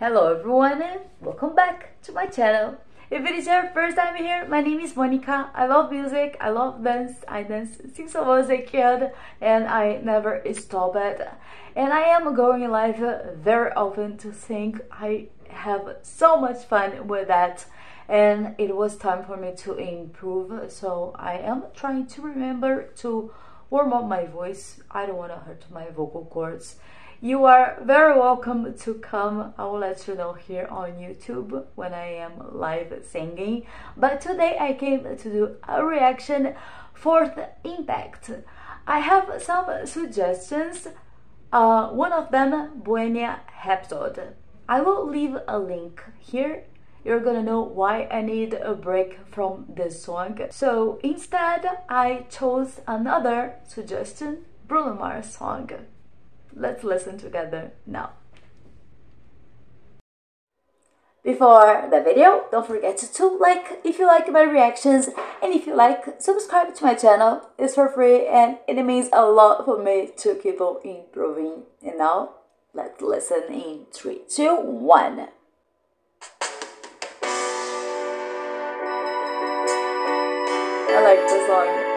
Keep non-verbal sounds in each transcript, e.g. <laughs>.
Hello everyone and welcome back to my channel. If it is your first time here, my name is Monica. I love music, I love dance, I dance since I was a kid and I never stop it. And I am going live very often to sing. I have so much fun with that and it was time for me to improve so I am trying to remember to warm up my voice. I don't want to hurt my vocal cords you are very welcome to come. I will let you know here on YouTube when I am live singing. But today I came to do a reaction for the impact. I have some suggestions. Uh, one of them, Bohemian Rhapsody. I will leave a link here you're gonna know why I need a break from this song. So instead, I chose another suggestion, Bruno Mars song. Let's listen together now. Before the video, don't forget to like if you like my reactions and if you like, subscribe to my channel. It's for free and it means a lot for me to keep on improving. And now, let's listen in 3, 2, 1. I like this song.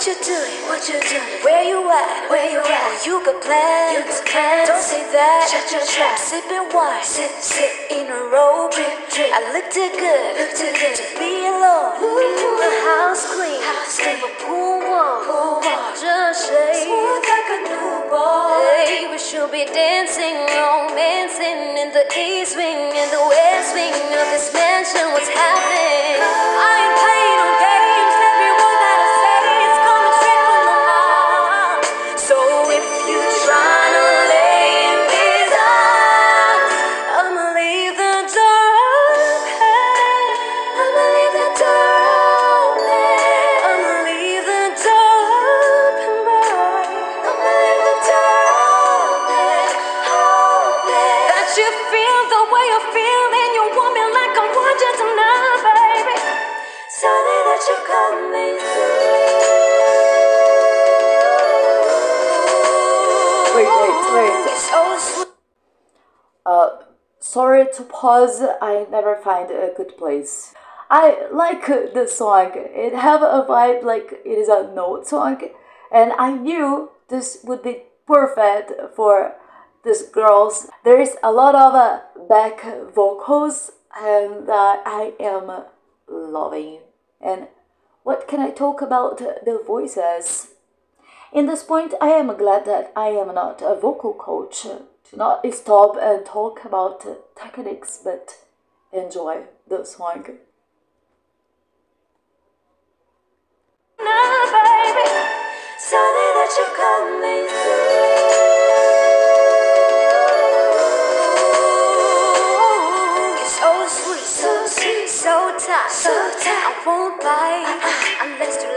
What you doing? What you doing? Where you at? Where you at? Oh, you got plans? You got plans? Don't say that. Shut your trap. Sipping wine. Sip, sip in a robe. Drip, drip. I looked it good. Looked it good. To be alone. Ooh. The house clean. House clean. A pool warm. Pool warm. Just say. Smooth like a newborn. Hey, we should be dancing, romancing in the east wing, in the west wing of this mansion. What's happening? Uh, sorry to pause. I never find a good place. I like the song. It have a vibe like it is a note song, and I knew this would be perfect for these girls. There is a lot of uh, back vocals, and uh, I am loving. And what can I talk about the voices? In this point, I am glad that I am not a vocal coach to not stop and talk about techniques, but enjoy the song.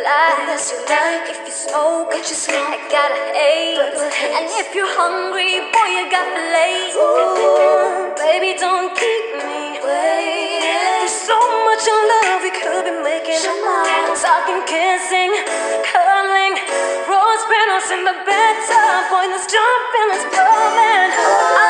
You like. You like. If you smoke, if you smoke, I got a haze. And if you're hungry, boy, you got the lace. Ooh, baby, don't keep me waiting. There's so much in love we could be making. Talking, kissing, cuddling, rose petals in the bathtub. Boy, let's jump in, let's go, man.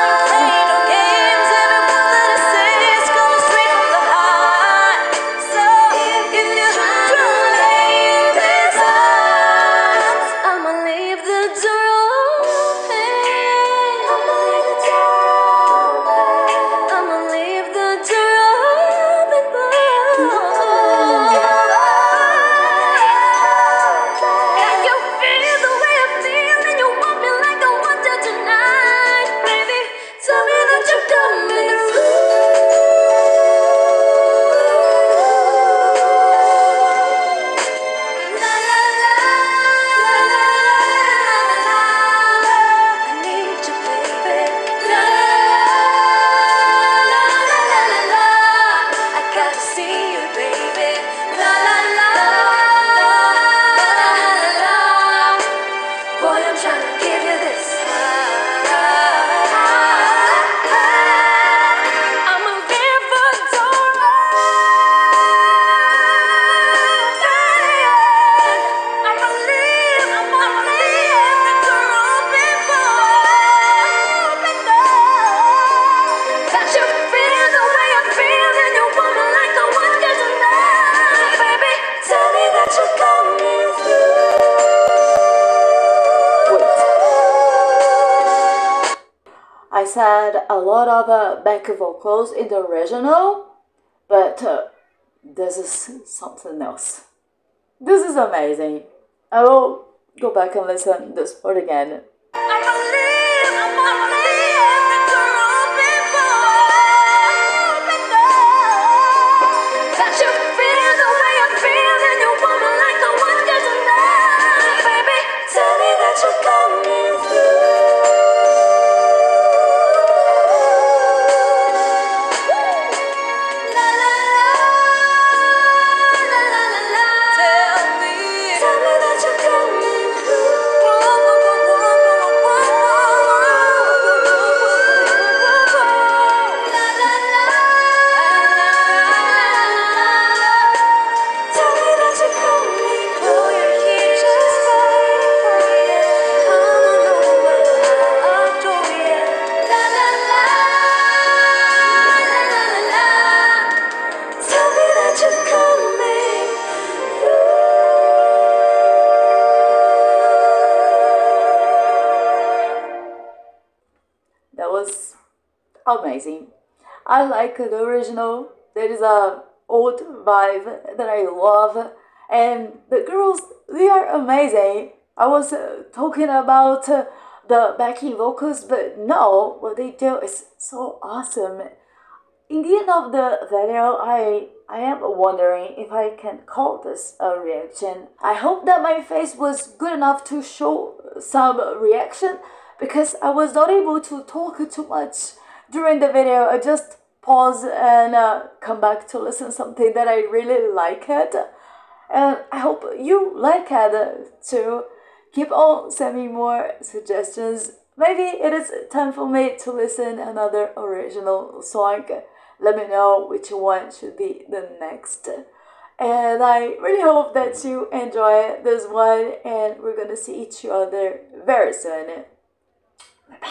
Said a lot of uh, back vocals in the original, but uh, this is <laughs> something else. This is amazing. I will go back and listen this part again. That amazing. I like the original. There is a old vibe that I love, and the girls they are amazing. I was uh, talking about uh, the backing vocals, but no, what they do is so awesome. In the end of the video, I I am wondering if I can call this a reaction. I hope that my face was good enough to show some reaction because I was not able to talk too much during the video. I just pause and uh, come back to listen something that I really like it. And I hope you like it too. Keep on sending more suggestions. Maybe it is time for me to listen another original song. Let me know which one should be the next. And I really hope that you enjoy this one and we're gonna see each other very soon. Bye bye.